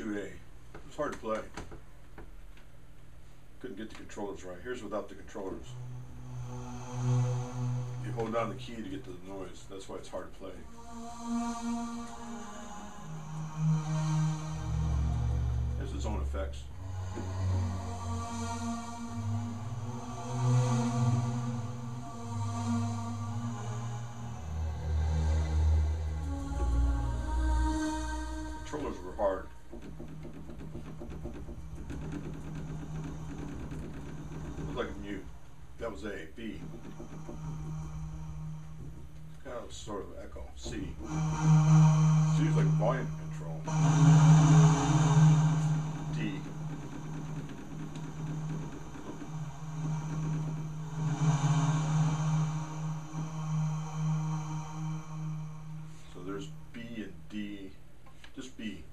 2A. It was hard to play. Couldn't get the controllers right. Here's without the controllers. You hold down the key to get to the noise. That's why it's hard to play. Has its own effects. Controllers were hard. Looked like a mute. That was A. B. Kind of sort of echo. C. C like volume control. D. So there's B and D. Just B.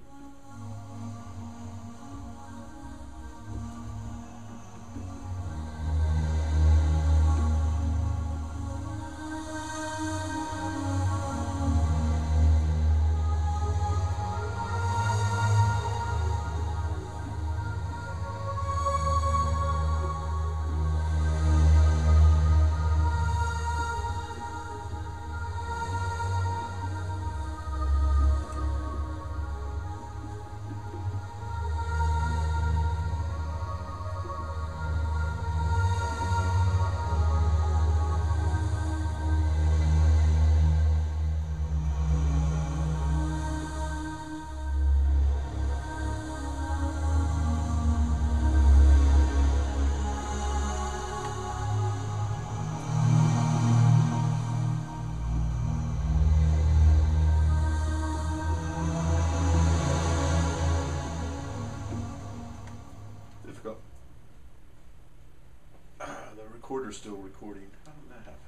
Ah, the recorder's still recording. How did that happen?